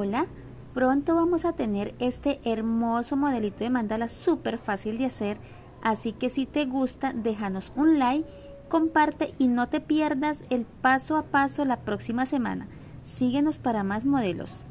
Hola, pronto vamos a tener este hermoso modelito de mandala súper fácil de hacer, así que si te gusta déjanos un like, comparte y no te pierdas el paso a paso la próxima semana. Síguenos para más modelos.